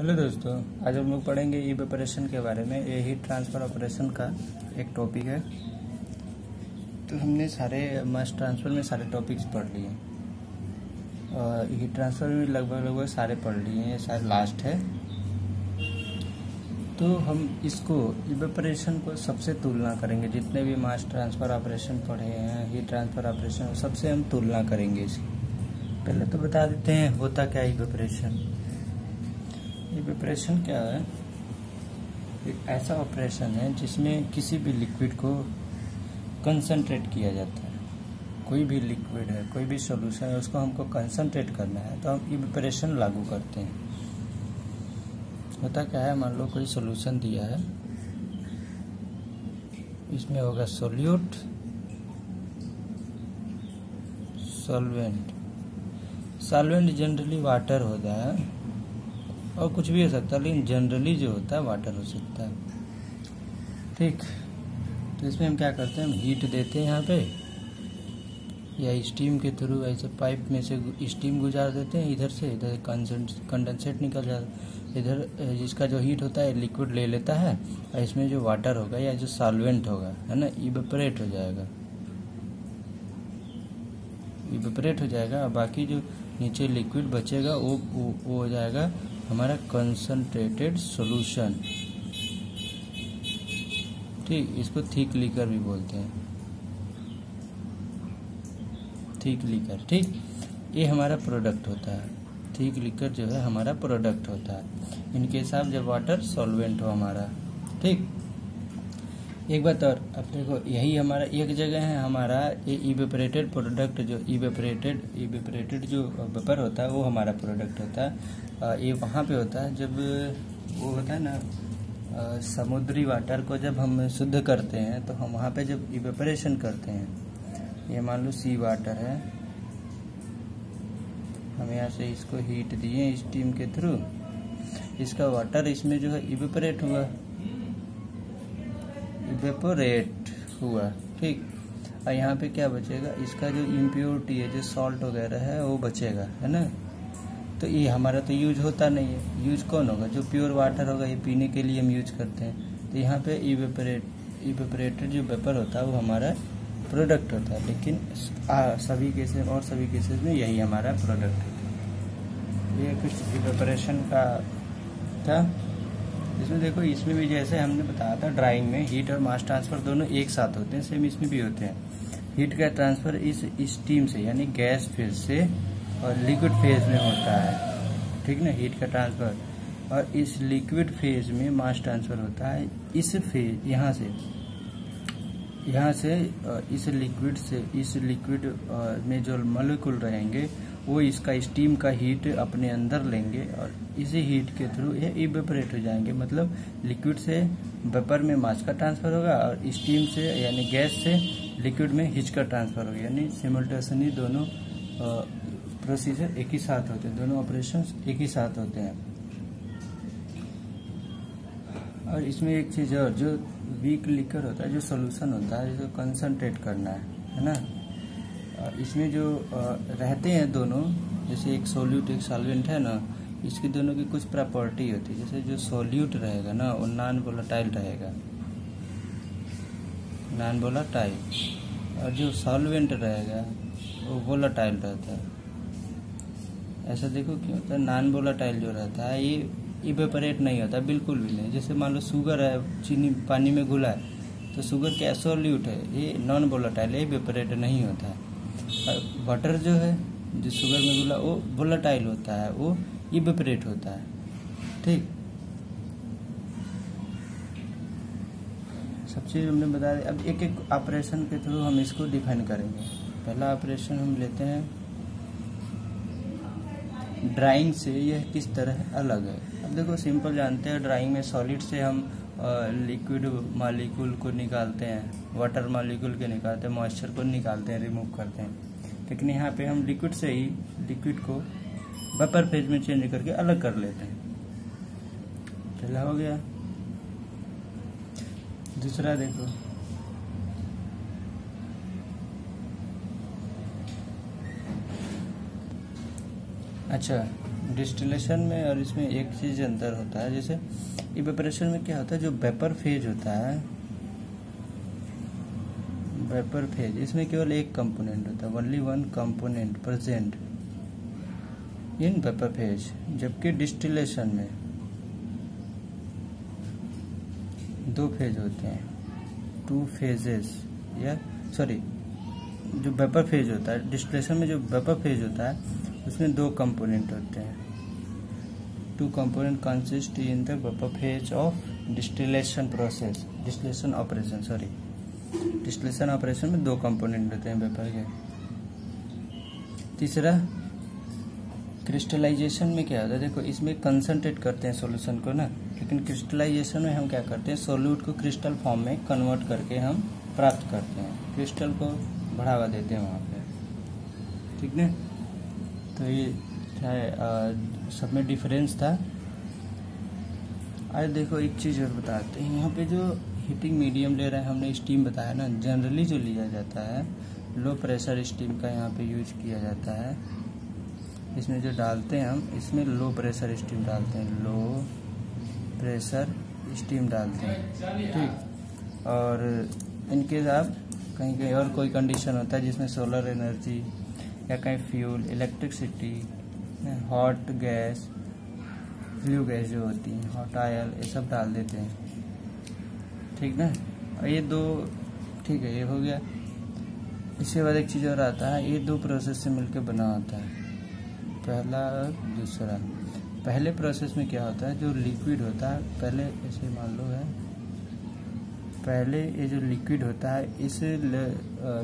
Hello दोस्तों, आज हम लोग पढ़ेंगे ई ऑपरेशन के बारे में। ये हीट ट्रांसफ़र ऑपरेशन का एक टॉपिक है। तो हमने सारे मास ट्रांसफ़र में सारे टॉपिक्स पढ़ लिए। और हीट ट्रांसफ़र में लगभग लगभग सारे पढ़ लिए हैं, शायद लास्ट है। तो हम इसको इवेपरेशन को सबसे तुलना करेंगे। जितने भी मास ट्रांसफ़र ऑपरेशन पढ़े हैं, हीट ट्रांसफ़र ऑपरेशन, सबसे हम तुलना करेंगे इसकी। पहले तो बता देते हैं, होता क्या इवेपरेशन इवेपरेशन क्या है? एक ऐसा ऑपरेशन है जिसमें किसी भी लिक्विड को कंसंट्रेट किया जाता है। कोई भी लिक्विड है, कोई भी सोल्यूशन है, उसको हमको कंसंट्रेट करना है तो हम इवेपरेशन लागू करते हैं। होता क्या है? मान लो कोई सोल्यूशन दिया है। इसमें होगा solute solvent solvent generally water होता है। और कुछ भी हो सकता है लेकिन जनरली जो होता है वाटर हो सकता है। ठीक। तो इसमें हम क्या करते हैं? हम हीट देते हैं यहाँ पे या स्टीम के थ्रू ऐसे पाइप में से स्टीम गुजार देते हैं इधर से इधर कंडेंसेट निकल जाता है इधर जिसका जो हीट होता है लिक्विड ले लेता है और इसमें जो वाटर होगा या जो सॉल्वेंट होगा है ना इवेपरेट हो जाएगा। इवेपरेट हो जाएगा और बाकी जो नीचे लिक्विड बचेगा वो वो, हो जाएगा हमारा कंसनट्रेटेड सॉल्यूशन ठीक, इसको थिक लीकर भी बोलते हैं। थिक लीकर ठीक? ये हमारा प्रोडक्ट होता है। थिक लीकर जो है, हमारा प्रोडक्ट होता है। इनके हिसाब जब वाटर सॉल्वेंट हो हमारा, ठीक? एक बात और, अब देखो, यही हमारा एक जगह है, हमारा ये इवेपरेटेड प्रोडक्ट जो इवेपरेटेड इवेपरेटेड जो वेपर होता है, वो हमारा प्रोडक्ट होता है। ये वहाँ पे होता है जब वो होता है ना समुद्री वाटर को जब हम शुद्ध करते हैं तो हम वहाँ पे जब इवेपरेशन करते हैं, ये मान लो सी वाटर है, हम यहाँ से इसको हीट दिए स्टीम के थ्रू इसका वाटर इसमें जो है इवेपरेट हुआ। इवेपोरेट हुआ, ठीक। और यहाँ पे क्या बचेगा, इसका जो इम्प्योरिटी है, जो सॉल्ट वगैरह है, वो बचेगा, है ना? तो ये हमारा तो यूज़ होता नहीं है। यूज़ कौन होगा? जो प्योर वाटर होगा ये पीने के लिए हम यूज़ करते हैं। तो यहाँ पे इवेपरेट इवेपरेटेड जो वेपर होता है वो हमारा प्रोडक्ट होता है। लेकिन आ, सभी केसेस और सभी केसेस में यही हमारा प्रोडक्ट होता है। ये कुछ इवेपरेशन का था। इसमें देखो इसमें भी जैसे हमने बताया था ड्राइंग में हीट और मास ट्रांसफ़र दोनों एक साथ होते हैं सेम इसमें भी होते हैं। हीट का ट्रांसफ़र इस स्टीम से यानी गैस फ़ेज़ से और लिक्विड फ़ेज़ में होता है। ठीक ना? हीट का ट्रांसफ़र और इस लिक्विड फ़ेज़ में मास ट्रांसफ़र होता है। इस फ़ेज़ यहाँ से। यहाँ से इस लिक्विड से, इस लिक्विड में जो मलिकुल रहेंगे, वो इसका स्टीम का हीट अपने अंदर लेंगे और इसी हीट के थ्रू ये इवेपरेट हो जाएँगे। मतलब लिक्विड से वेपर में मास का ट्रांसफ़र होगा और स्टीम से, यानी गैस से लिक्विड में हीट का ट्रांसफ़र होगा। यानी सिमल्टेसली दोनों प्रोसीजर एक ही साथ होते हैं, दोनों ऑपरेशन एक ही साथ होते हैं। और इसमें एक चीज़ और, जो वीक लिकर होता है, जो सोल्यूशन होता है जिसको कंसनट्रेट करना है है ना? इसमें जो रहते हैं दोनों, जैसे एक सोल्यूट एक सॉल्वेंट है ना, इसकी दोनों की कुछ प्रॉपर्टी होती है, जैसे जो सोल्यूट रहेगा ना, वो नॉन वोलाटाइल रहेगा। नॉन वोलाटाइल और जो सॉल्वेंट रहेगा, वो वोलाटाइल रहता है। ऐसा देखो क्यों होता है, नॉन वोलाटाइल जो रहता है, ये इवेपरेट नहीं होता, बिल्कुल भी नहीं। जैसे मान लो शुगर है, चीनी पानी में घुला है तो शुगर क्या सोल्यूट है, ये नॉन वोलाटाइल है इवेपरेट नहीं होता है। और वाटर जो है, जो शुगर में घुला, वो वोलाटाइल होता है, वो इवेपरेट होता है। ठीक? सब चीज़ हमने बता दी। अब एक एक ऑपरेशन के थ्रू हम इसको डिफाइन करेंगे। पहला ऑपरेशन हम लेते हैं ड्राइंग से यह किस तरह अलग है? अब देखो सिंपल जानते हैं ड्राइंग में सॉलिड से हम लिक्विड मालिक्यूल को निकालते हैं वाटर मालिक्यूल के निकालते हैं मॉइस्चर को निकालते हैं रिमूव करते हैं। लेकिन यहाँ पे हम लिक्विड से ही लिक्विड को वेपर फ़ेज़ में चेंज करके अलग कर लेते हैं। पहला हो गया। दूसरा देखो। अच्छा डिस्टिलेशन में और इसमें एक चीज़ अंतर होता है, जैसे इवेपरेशन में क्या होता है, जो वेपर फ़ेज़ होता है वेपर फ़ेज़ इसमें केवल एक कंपोनेंट होता है only one component present in vapour phase जबकि डिस्टिलेशन में दो फ़ेज़ होते हैं टू फेजेस या सॉरी जो वेपर फ़ेज़ होता है डिस्टिलेशन में जो वेपर फ़ेज़ होता है उसमें दो कंपोनेंट होते हैं। Two component consist in the phase of distillation process distillation operation sorry distillation operation में दो कंपोनेंट होते हैं वेपर के। तीसरा क्रिस्टलाइजेशन में क्या होता है? देखो, इसमें कंसनट्रेट करते हैं सॉल्यूशन को ना। लेकिन क्रिस्टलाइजेशन में हम क्या करते हैं? सोल्यूट को क्रिस्टल फॉर्म में कन्वर्ट करके हम प्राप्त करते हैं। क्रिस्टल को बढ़ावा देते हैं वहाँ पे। ठीक है तो ये क्या है सब में डिफरेंस था। आज देखो एक चीज़ और बताते हैं। यहाँ पे जो हीटिंग मीडियम ले रहे हैं, हमने स्टीम बताया ना जनरली जो लिया जाता है लो प्रेशर स्टीम का यहाँ पे यूज़ किया जाता है। इसमें जो डालते हैं हम, इसमें लो प्रेशर स्टीम डालते हैं। लो प्रेशर स्टीम डालते हैं। ठीक। और इनके आप कहीं कहीं और कोई कंडीशन होता है, जिसमें सोलर एनर्जी या कहीं fuel, electricity, hot gas, flue gas जो होती है, हॉट आयल, ये सब डाल देते हैं। ठीक ना? और ये दो, ठीक है, ये हो गया। इसके बाद एक चीज़ और आता है, ये दो प्रोसेस से मिलकर बना होता है। पहला और दूसरा। पहले प्रोसेस में क्या होता है, जो लिक्विड होता है, पहले ऐसे मान लो है। पहले ये जो लिक्विड होता है, इस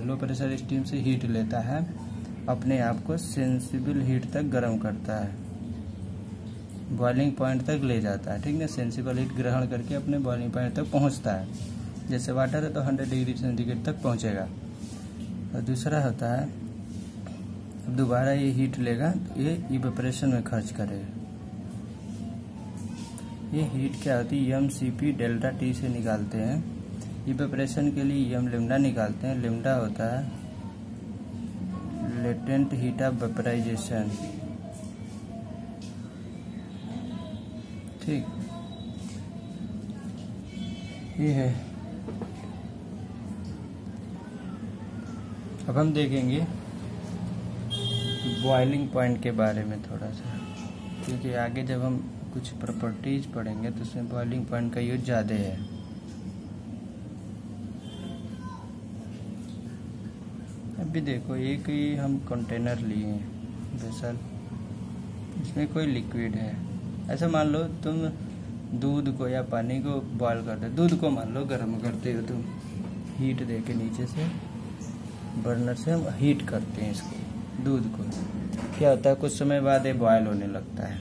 लो प्रेशर स्टीम से हीट लेता है। अपने आप को सेंसिबल हीट तक गर्म करता है। बॉइलिंग पॉइंट तक ले जाता है, ठीक है सेंसिबल हीट ग्रहण करके अपने बॉइलिंग पॉइंट तक पहुँचता है। जैसे वाटर है तो 100 डिग्री सेंटीग्रेड तक पहुंचेगा। और दूसरा होता है, अब दोबारा ये हीट लेगा तो ये इवेपरेशन में खर्च करेगा। ये हीट क्या होती है? M C P delta T से निकालते हैं। इवेपरेशन के लिए एम लिमडा निकालते हैं। लिमडा होता है लेटेंट हीट ऑफ़ वेपराइजेशन ठीक। ये है। अब हम देखेंगे बॉइलिंग पॉइंट के बारे में थोड़ा सा। क्योंकि आगे जब हम कुछ प्रॉपर्टीज़ पढ़ेंगे तो उसमें बॉइलिंग पॉइंट का यूज़ ज़्यादा है। अभी देखो, एक ही हम कंटेनर लिए हैं वेसल इसमें कोई लिक्विड है। ऐसा मान लो तुम दूध को या पानी को बॉयल करते दूध को मान लो गर्म करते हो तुम। हीट दे के नीचे से बर्नर से हम हीट करते हैं इसको, दूध को। क्या होता है, कुछ समय बाद ये बॉयल होने लगता है।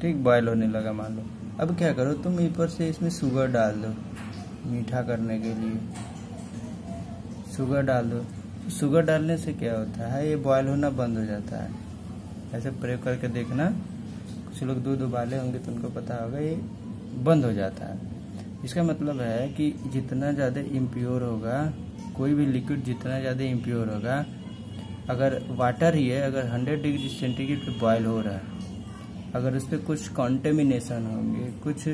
ठीक बॉयल होने लगा मान लो। अब क्या करो, तुम ऊपर से इसमें शुगर डाल दो, मीठा करने के लिए। शुगर डाल दो। शुगर डालने से क्या होता है? ये बॉयल होना बंद हो जाता है। ऐसे प्रयोग करके देखना। कुछ लोग दूध उबाले होंगे तो उनको पता होगा, ये बंद हो जाता है। इसका मतलब है कि जितना ज़्यादा इम्प्योर होगा, कोई भी लिक्विड जितना ज़्यादा इम्प्योर होगा, अगर वाटर ही है, अगर 100 डिग्री सेंटीग्रेड पे बॉयल हो रहा है, अगर उस पर कुछ कॉन्टेमिनेशन होंगे, कुछ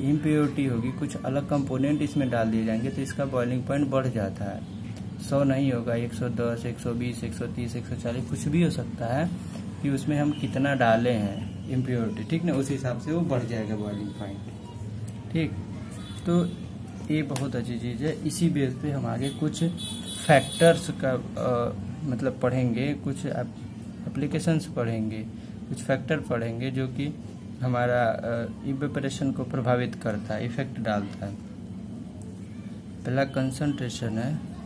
इम्प्योरिटी होगी, कुछ अलग कंपोनेंट इसमें डाल दिए जाएँगे तो इसका बॉइलिंग पॉइंट बढ़ जाता है। सौ नहीं होगा 110, 120, 130, 140 कुछ भी हो सकता है कि उसमें हम कितना डाले हैं इम्प्योरिटी ठीक ना? उस हिसाब से वो बढ़ जाएगा बॉइलिंग पॉइंट ठीक? तो ये बहुत अच्छी चीज़ है। इसी बेस पे हम आगे कुछ फैक्टर्स का आ, मतलब पढ़ेंगे कुछ एप्लीकेशंस पढ़ेंगे कुछ फैक्टर पढ़ेंगे जो कि हमारा इवेपरेशन को प्रभावित करता है इफ़ेक्ट डालता है। पहला कंसंट्रेशन है।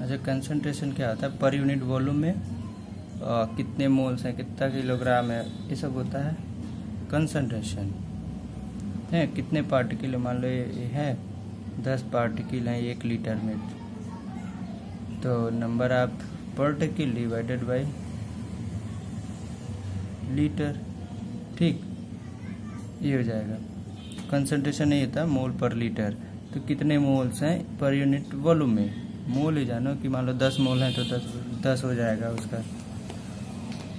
अच्छा कंसंट्रेशन क्या होता है? पर यूनिट वॉल्यूम में आ, कितने मोल्स हैं कितना किलोग्राम है ये सब होता है कंसंट्रेशन है कितने पार्टिकल मान लो ये है दस पार्टिकल हैं एक लीटर में। तो number of particle divided by litre ठीक ये हो जाएगा। कंसंट्रेशन नहीं होता मोल पर लीटर तो कितने मोल्स हैं? पर यूनिट वॉल्यूम में। मोल ही जानो कि मान लो दस मोल है तो दस दस हो जाएगा उसका।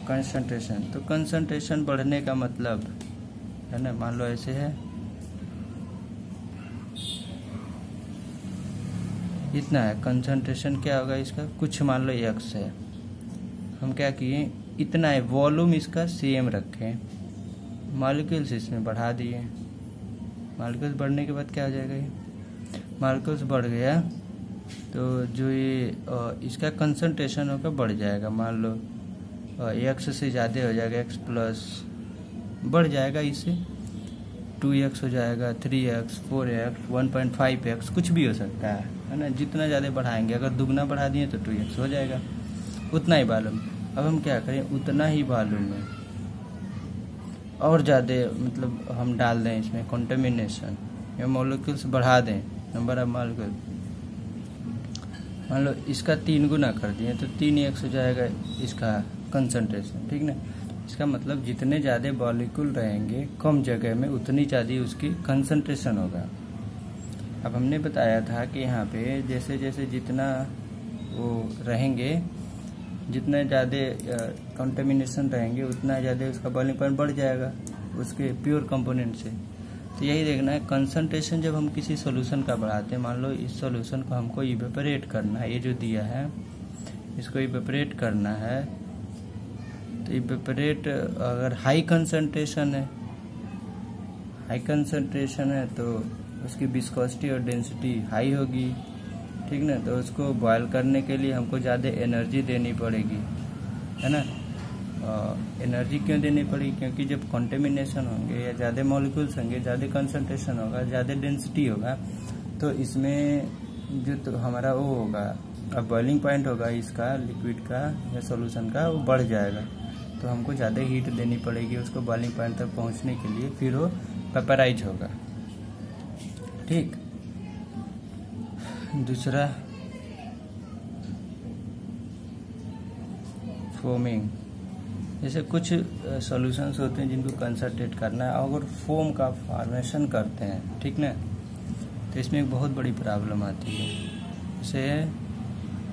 कंसंट्रेशन तो कंसंट्रेशन बढ़ने का मतलब है ना, मान लो ऐसे है। इतना है। कंसंट्रेशन क्या होगा इसका? कुछ मान लो एक्स है। हम क्या किए? इतना है। वॉल्यूम इसका सेम रखें। मालिक्यूल्स इसमें बढ़ा दिए। मालिक्यूल्स बढ़ने के बाद क्या हो जाएगा ये? मालिक्यूल्स बढ़ गया। तो जो ये इसका कंसंट्रेशन होगा बढ़ जाएगा। मान लो एक्स से ज़्यादा हो जाएगा एक्स प्लस बढ़ जाएगा इससे। टू एक्स हो जाएगा three X four X one point five X कुछ भी हो सकता है है ना? जितना ज़्यादा बढ़ाएँगे, अगर दुगना बढ़ा दिए तो टू एक्स हो जाएगा। उतना ही वॉल्यूम अब हम क्या करें? उतना ही वॉल्यूम में और ज़्यादा मतलब हम डाल दें इसमें कॉन्टेमिनेशन या मोलिक्यूल्स बढ़ा दें नंबर ऑफ़ मॉलिक्यूल मान लो इसका तीन गुना कर दिए तो तीन एक्स हो जाएगा इसका कंसंट्रेशन ठीक ना? इसका मतलब जितने ज़्यादा मॉलिक्यूल रहेंगे, कम जगह में उतनी ज़्यादा उसकी कंसंट्रेशन होगा। अब हमने बताया था कि यहाँ पे जैसे जैसे जितना वो रहेंगे, जितना ज़्यादा कंटेमिनेशन रहेंगे, उतना ज़्यादा उसका बॉइलिंग पॉइंट बढ़ जाएगा, उसके प्योर कंपोनेंट से। तो यही देखना है कंसंट्रेशन जब हम किसी सोल्यूशन का बढ़ाते हैं, मान लो इस सोल्यूशन को हमको इवेपरेट करना है, ये जो दिया है, इसको इवेपरेट करना है तो इवेपरेट अगर हाई कंसंट्रेशन है हाई कंसंट्रेशन है तो उसकी विस्कोसिटी और डेंसिटी हाई होगी, ठीक ना? तो उसको बॉयल करने के लिए हमको ज़्यादा एनर्जी देनी पड़ेगी, है ना? एनर्जी क्यों देनी पड़ेगी क्योंकि जब कॉन्टेमिनेशन होंगे या ज़्यादा मॉलिक्यूल्स होंगे, ज़्यादा कंसंट्रेशन होगा, ज़्यादा डेंसिटी होगा तो इसमें जो तो हमारा वो होगा, अब बॉइलिंग पॉइंट होगा, इसका लिक्विड का या सोल्यूशन का वो बढ़ जाएगा। तो हमको ज़्यादा हीट देनी पड़ेगी उसको बॉइलिंग पॉइंट तक पहुँचने के लिए, फिर वो पेपराइज होगा। ठीक? दूसरा फोमिंग जैसे कुछ सॉल्यूशंस होते हैं जिनको कंसनट्रेट करना है, अगर फोम का फॉर्मेशन करते हैं, ठीक ना? तो इसमें एक बहुत बड़ी प्रॉब्लम आती है। जैसे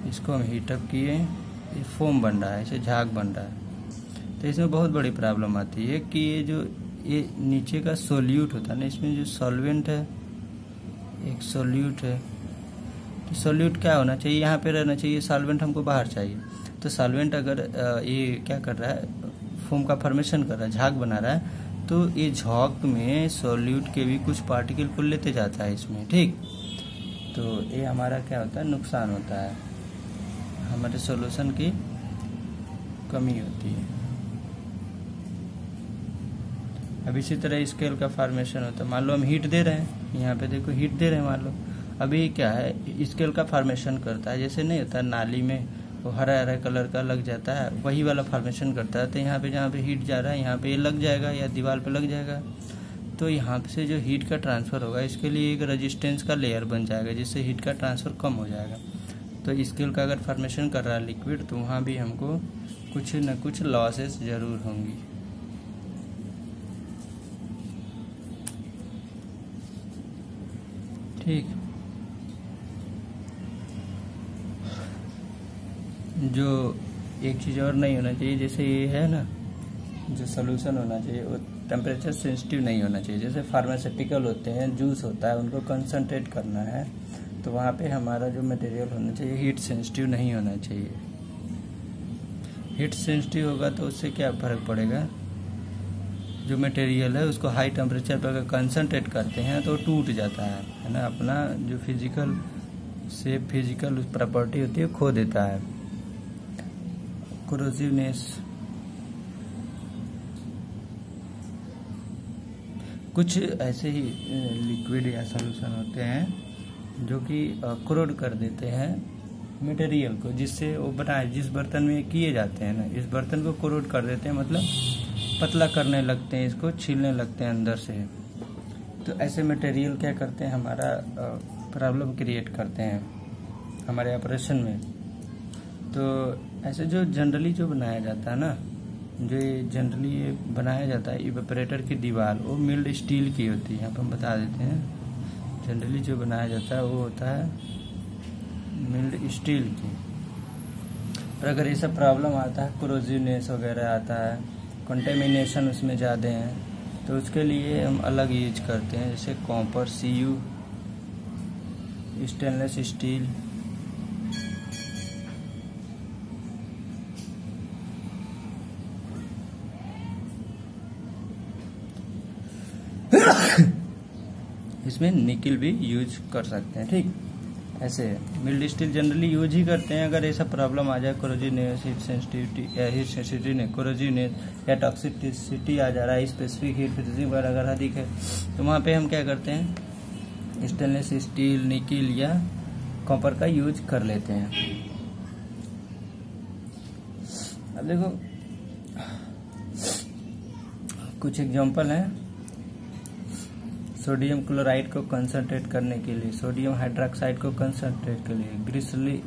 इसको हम हीटअप किए, ये फोम बन रहा है, इसे झाग बन रहा है। तो इसमें बहुत बड़ी प्रॉब्लम आती है कि ये जो, ये नीचे का सोल्यूट होता है ना, इसमें जो सॉल्वेंट है, एक सोल्यूट है। तो सोल्यूट क्या होना चाहिए? यहाँ पे रहना चाहिए सॉल्वेंट हमको बाहर चाहिए। तो सॉल्वेंट अगर ये क्या कर रहा है, फोम का फॉर्मेशन कर रहा है, झाग बना रहा है तो ये झाग में सॉल्यूट के भी कुछ पार्टिकल को लेते जाता है इसमें, ठीक? तो ये हमारा क्या होता है, नुकसान होता है। हमारे सॉल्यूशन की कमी होती है। अब इसी तरह स्केल का फॉर्मेशन होता है। मान लो हम हीट दे रहे हैं, यहाँ पे देखो हीट दे रहे हैं मान लो। अभी क्या है, स्केल का फॉर्मेशन करता है, जैसे नहीं होता, नाली में वो हरा हरा कलर का लग जाता है, वही वाला फॉर्मेशन करता है। तो यहाँ पे जहाँ पे हीट जा रहा है, यहाँ पे ये लग जाएगा या दीवार पे लग जाएगा। तो यहाँ से जो हीट का ट्रांसफ़र होगा, इसके लिए एक रजिस्टेंस का लेयर बन जाएगा, जिससे हीट का ट्रांसफ़र कम हो जाएगा। तो स्केल का अगर फॉर्मेशन कर रहा है लिक्विड तो वहाँ भी हमको कुछ न कुछ लॉसेस ज़रूर होंगी। ठीक। जो एक चीज़ और नहीं होना चाहिए, जैसे ये है ना, जो सोल्यूशन होना चाहिए, वो टेम्परेचर सेंसिटिव नहीं होना चाहिए। जैसे फार्मास्यूटिकल होते हैं जूस होता है, उनको कंसनट्रेट करना है तो वहाँ पे हमारा जो मटेरियल होना चाहिए हीट सेंसिटिव नहीं होना चाहिए। हीट सेंसिटिव होगा तो उससे क्या फ़र्क पड़ेगा? जो मटेरियल है, उसको हाई टेम्परेचर पर अगर कंसनट्रेट करते हैं तो टूट जाता है है ना? अपना जो फ़िज़िकल से फ़िज़िकल प्रॉपर्टी होती है खो देता है। क्रोजिवनेस कुछ ऐसे ही लिक्विड या सोल्यूशन होते हैं जो कि क्रोड कर देते हैं मटेरियल को, जिससे वो बनाए, जिस बर्तन में किए जाते हैं ना, इस बर्तन को क्रोड कर देते हैं मतलब पतला करने लगते हैं, इसको छीलने लगते हैं अंदर से। तो ऐसे मटेरियल क्या करते हैं, हमारा प्रॉब्लम क्रिएट करते हैं, हमारे ऑपरेशन में। तो ऐसे जो जनरली जो बनाया जाता है ना, जो जनरली ये बनाया जाता है इवेपरेटर की दीवार, वो मिल्ड स्टील की होती है, यहाँ पर हम बता देते हैं। जनरली जो बनाया जाता है, वो होता है मिल्ड स्टील की। और अगर ये सब प्रॉब्लम आता है क्रोजिनेस वगैरह आता है कंटेमिनेशन उसमें ज़्यादा हैं तो उसके लिए हम अलग यूज़ करते हैं, जैसे copper C U stainless steel इसमें निकिल भी यूज़ कर सकते हैं, ठीक? ऐसे मिल्ड स्टील जनरली यूज़ ही करते हैं, अगर ऐसा प्रॉब्लम आ जाए कोरोजिनेस हीट सेंसिटिविटी, या हीट सेंसिटिविटी नहीं कोरोजिनेस या टॉक्सिसिटी आ जा रहा है, स्पेसिफिक हीट फ्रीजिंग वगैरह अगर अधिक है तो वहाँ पे हम क्या करते हैं? स्टेनलेस स्टील, निकिल या कॉपर का यूज़ कर लेते हैं। अब देखो, कुछ एग्ज़ाम्पल हैं। सोडियम क्लोराइड को कंसंट्रेट करने के लिए, सोडियम हाइड्रोक्साइड को कंसंट्रेट के लिए ग्लिसली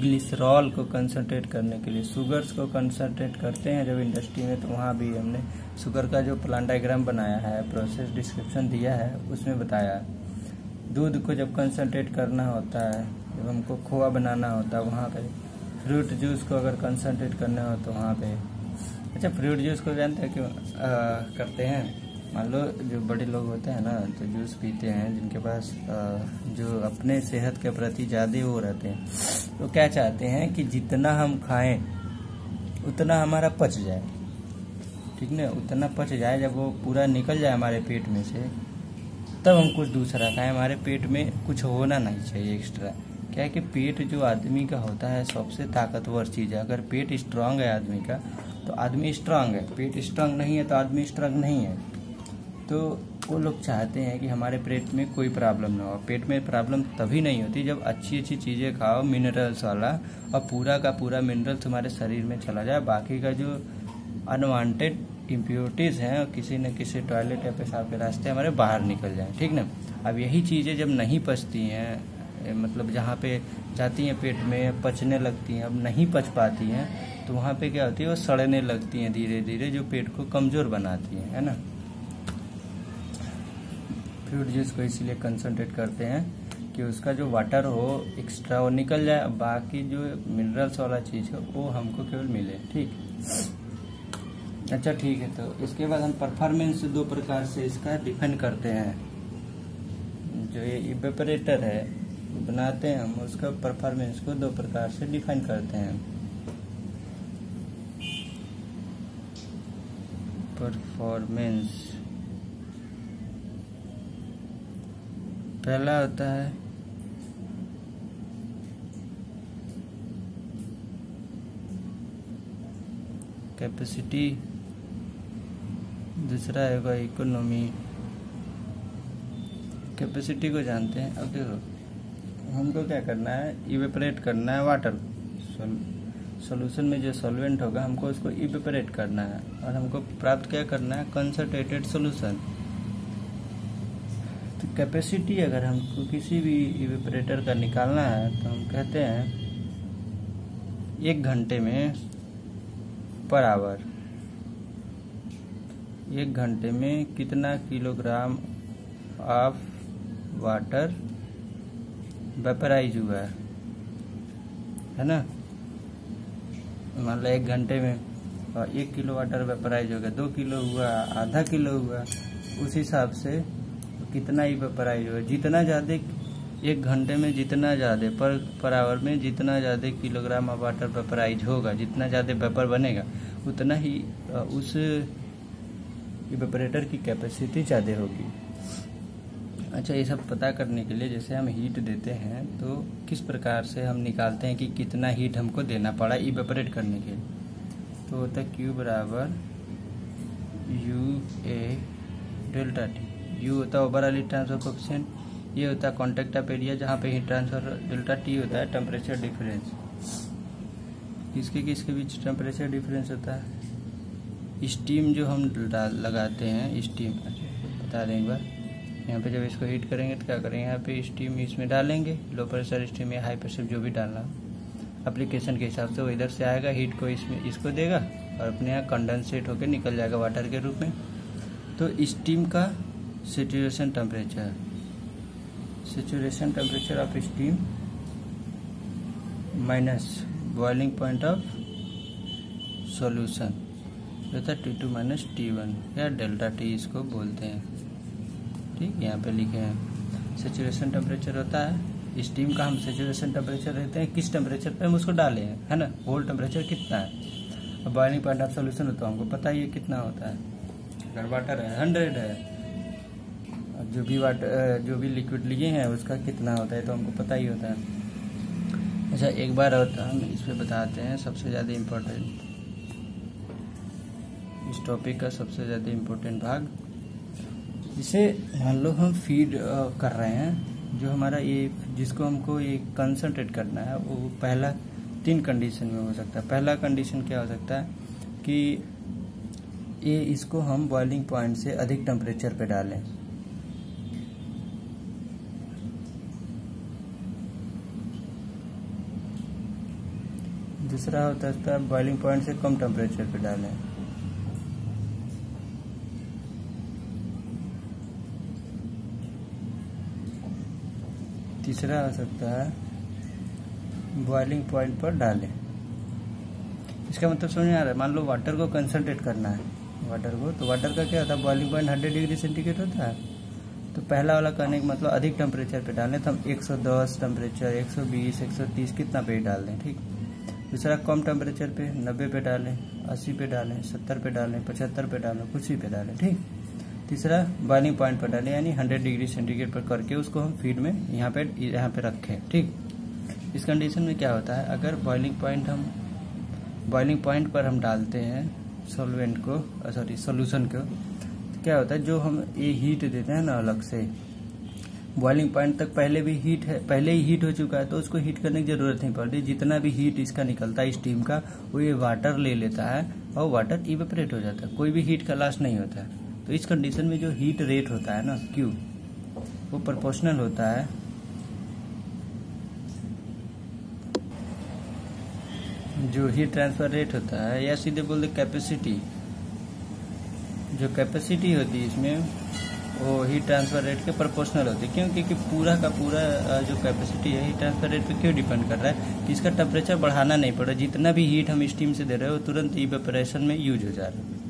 ग्लिसरॉल को कंसंट्रेट करने के लिए शुगर्स को कंसंट्रेट करते हैं जब इंडस्ट्री में तो वहाँ भी हमने शुगर का जो प्लान डायग्राम बनाया है प्रोसेस डिस्क्रिप्शन दिया है, उसमें बताया दूध को जब कंसंट्रेट करना होता है, जब हमको खोआ बनाना होता है, वहाँ पे फ्रूट जूस को अगर कंसंट्रेट करना हो तो वहाँ पे अच्छा फ्रूट जूस को जानते हैं क्यों करते हैं? मान लो जो बड़े लोग होते हैं ना तो जूस पीते हैं, जिनके पास जो अपने सेहत के प्रति ज़्यादा वो रहते हैं तो क्या चाहते हैं कि जितना हम खाएँ, उतना हमारा पच जाए। ठीक ना? उतना पच जाए, जब वो पूरा निकल जाए हमारे पेट में से, तब हम कुछ दूसरा खाएँ। हमारे पेट में कुछ होना नहीं चाहिए एक्स्ट्रा क्या है कि पेट जो आदमी का होता है, सबसे ताकतवर चीज़ है। अगर पेट स्ट्रांग है आदमी का तो आदमी स्ट्रांग है। पेट स्ट्रांग नहीं है तो आदमी स्ट्रांग नहीं है। तो वो लोग चाहते हैं कि हमारे पेट में कोई प्रॉब्लम ना हो। पेट में प्रॉब्लम तभी नहीं होती जब अच्छी अच्छी चीज़ें खाओ मिनरल्स वाला, और पूरा का पूरा मिनरल तुम्हारे शरीर में चला जाए। बाकी का जो अनवांटेड इम्प्योरिटीज़ हैं किसी न किसी टॉयलेट या पेशाब के रास्ते हमारे बाहर निकल जाए, ठीक ना? अब यही चीज़ें जब नहीं पचती हैं मतलब जहाँ पे जाती हैं पेट में, पचने लगती हैं, अब नहीं पच पाती हैं तो वहाँ पे क्या होती है, वो सड़ने लगती हैं धीरे धीरे जो पेट को कमज़ोर बनाती हैं, है ना? फ्रूट जूस को इसीलिए कंसनट्रेट करते हैं कि उसका जो वाटर हो एक्स्ट्रा वो निकल जाए बाकी जो मिनरल्स वाला चीज़ है, वो हमको केवल मिले, ठीक? अच्छा ठीक है तो इसके बाद हम परफॉर्मेंस दो प्रकार से इसका डिफेंड करते हैं। जो ये इवेपरेटर है, बनाते हैं हम, उसका परफॉर्मेंस को दो प्रकार से डिफाइन करते हैं। परफॉर्मेंस पहला होता है। कैपेसिटी। दूसरा होगा इकोनॉमी। कैपेसिटी को जानते हैं। अब देखो, हमको क्या करना है? इवेपरेट करना है वाटर सॉल्यूशन में जो सॉल्वेंट होगा, हमको उसको इवेपरेट करना है। और हमको प्राप्त क्या करना है? कंसनट्रेटेड सॉल्यूशन कैपेसिटी अगर हमको किसी भी इवेपरेटर का निकालना है तो हम कहते हैं, एक घंटे में पर आवर एक घंटे में कितना किलोग्राम ऑफ़ वाटर वेपराइज हुआ है? है ना? मान लो एक घंटे में एक किलो वाटर वेपराइज हो गया, दो किलो हुआ, आधा किलो हुआ, उस हिसाब से कितना ही वेपराइज होगा जितना ज़्यादा एक घंटे में जितना ज़्यादा, पर पर आवर में जितना ज़्यादा किलोग्राम ऑफ़ वाटर वेपराइज होगा, जितना ज़्यादा वेपर बनेगा, उतना ही उस इवेपरेटर की कैपेसिटी ज़्यादा होगी। अच्छा ये सब पता करने के लिए जैसे हम हीट देते हैं तो किस प्रकार से हम निकालते हैं कि कितना हीट हमको देना पड़ा इवेपरेट करने के लिए? तो होता है क्यू बराबर U A delta T U होता है ओवरऑल हीट ट्रांसफ़र कोफिशिएंट ये होता है कॉन्टेक्ट ऑफ़ एरिया जहाँ पे हीट ट्रांसफ़र डेल्टा टी होता है टेम्परेचर डिफरेंस किसके किसके बीच टेम्परेचर डिफरेंस होता है? स्टीम जो हम लगाते हैं स्टीम बता दें एक बार। यहाँ पे जब इसको हीट करेंगे तो क्या करेंगे? यहाँ पे स्टीम इसमें डालेंगे लो प्रेशर स्टीम या हाई प्रेशर जो भी डालना अप्लीकेशन के हिसाब से वो इधर से आएगा हीट को इसमें, इसको देगा और अपने यहाँ कंडेंसेट होकर निकल जाएगा वाटर के रूप में। तो स्टीम का saturation temperature. Saturation temperature of steam minus boiling point of solution होता T two minus T one या डेल्टा टी इसको बोलते हैं। ठीक, यहाँ पे लिखे हैं। सेचुरेशन टेम्परेचर होता है। स्टीम का हम सेचुरेशन टेम्परेचर रहते हैं। किस टेम्परेचर पे? हम उसको डाले हैं। है ना? होल टेम्परेचर कितना है? बॉइलिंग पॉइंट ऑफ़ सोल्यूशन होता है हमको पता ही है कितना होता है। अगर वाटर है। हंड्रेड है। जो भी वाटर जो भी लिक्विड लिए हैं, उसका कितना होता है तो हमको पता ही होता है। अच्छा एक बार और हम इस पर बताते हैं, सबसे ज़्यादा इम्पोर्टेंट इस टॉपिक का सबसे ज़्यादा इम्पोर्टेंट भाग। जिसे मान लो हम फ़ीड कर रहे हैं, जो हमारा ये, जिसको हमको ये कंसनट्रेट करना है, वो पहला तीन कंडीशन में हो सकता है। पहला कंडीशन क्या हो सकता है कि ये इसको हम बॉइलिंग पॉइंट से अधिक टेम्परेचर पे डालें। दूसरा होता है बॉइलिंग पॉइंट से कम टेम्परेचर पे डालें। तीसरा हो सकता है बॉइलिंग पॉइंट पर डालें। इसका मतलब समझ में आ रहा है, मान लो वाटर को कंसंट्रेट करना है वाटर को तो वाटर का क्या होता है boiling point hundred degree centigrade होता है। तो पहला वाला कहने का मतलब अधिक टेम्परेचर पे डालें तो हम 110 टेम्परेचर 120 130 कितना पे डाल दें, ठीक? दूसरा, कम टेम्परेचर पे 90 पे डालें 80 पे डालें 70 पे डालें 75 पे डालें, कुछ भी पे डालें, ठीक? तीसरा बॉइलिंग पॉइंट पर डालें, यानी 100 डिग्री सेंटीग्रेड पर करके उसको हम फ़ीड में यहाँ पे यहाँ पे रखें, ठीक? इस कंडीशन में क्या होता है? अगर बॉइलिंग पॉइंट हम बॉइलिंग पॉइंट पर हम डालते हैं सॉल्वेंट को सॉरी सोल्यूशन को तो क्या होता है? जो हम ये हीट देते हैं ना अलग से बॉइलिंग पॉइंट तक पहले भी हीट है, पहले ही हीट हो चुका है तो उसको हीट करने की ज़रूरत नहीं पड़ती। जितना भी हीट इसका निकलता है स्टीम का, वो ये वाटर ले लेता है और वाटर इवेपरेट हो जाता है। कोई भी हीट का लॉस नहीं होता है। तो इस कंडीशन में जो हीट रेट होता है ना क्यू वो प्रोपोर्शनल होता है। जो हीट ट्रांसफ़र रेट होता है, या सीधे बोलते कैपेसिटी जो कैपेसिटी होती है इसमें वो हीट ट्रांसफ़र रेट के प्रोपोर्शनल होती है। क्यों? क्योंकि पूरा का पूरा जो कैपेसिटी है हीट ट्रांसफ़र रेट पे क्यों डिपेंड कर रहा है? कि इसका टेम्परेचर बढ़ाना नहीं पड़ जितना भी हीट हम स्टीम से दे रहे हैं, तुरंत इवेपोरेशन में यूज़ हो जा रहा है।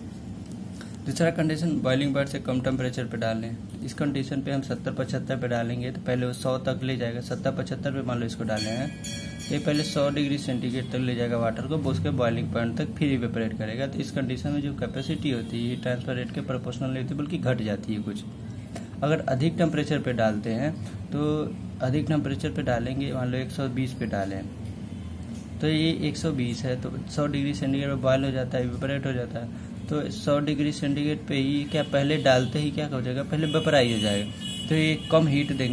दूसरा कंडीशन बॉइलिंग पॉइंट से कम टेम्परेचर पे डालें इस कंडीशन पे हम सत्तर पचहत्तर पे डालेंगे तो पहले वो सौ तक ले जाएगा। सत्तर पचहत्तर पे मान लो इसको डाले हैं। ये पहले सौ डिग्री सेंटीग्रेड तक ले जाएगा वाटर को, उसके बॉइलिंग पॉइंट तक फिर इवेपरेट करेगा। तो इस कंडीशन में जो कैपेसिटी होती है, ये ट्रांसफ़र रेट के प्रोपोर्शनल नहीं होती, बल्कि घट जाती है कुछ। अगर अधिक टेम्परेचर पे डालते हैं तो अधिक टेम्परेचर पे डालेंगे, मान लो 120 पे डालें तो ये 120 है तो 100 डिग्री सेंटीग्रेड पे बॉयल हो जाता है इवेपरेट हो जाता है तो 100 डिग्री सेंटीग्रेड पे ही क्या पहले डालते ही क्या हो जाएगा? पहले वेपराइज हो जाएगा। तो ये कम हीट देंगे।